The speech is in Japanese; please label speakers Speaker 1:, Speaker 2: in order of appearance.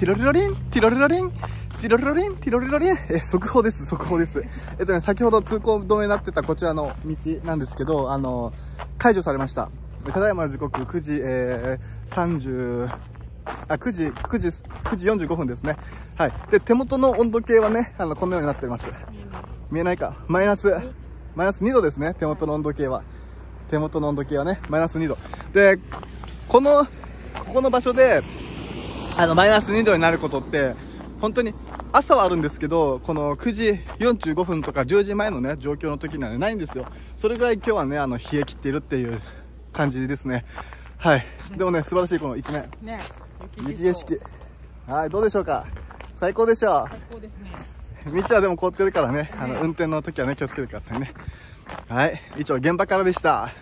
Speaker 1: ティロリロリン、ティロリロリン、ティロリロリン、ティロリロリン。え、速報です、速報です。えっとね、先ほど通行止めになってたこちらの道なんですけど、あの、解除されました。ただいまの時刻9時、えー、30、あ、9時、9時、9時45分ですね。はい。で、手元の温度計はね、あの、このようになっております。見えないかマイナス、マイナス2度ですね、手元の温度計は。手元の温度計はね、マイナス2度。で、この、ここの場所で、あの、マイナス2度になることって、本当に朝はあるんですけど、この9時45分とか10時前のね、状況の時にはね、ないんですよ。それぐらい今日はね、あの、冷え切っているっていう感じですね。はい。でもね、素晴らしいこの一面。
Speaker 2: ね
Speaker 1: 雪景色。はい、どうでしょうか？最高でしょ
Speaker 2: 最高ですね
Speaker 1: う。道はでも凍ってるからね、あの、運転の時はね、気をつけてくださいね。はい。以上、現場からでした。